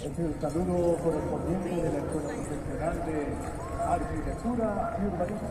Es el saludo correspondiente de la Escuela Profesional de Arquitectura y Urbanismo.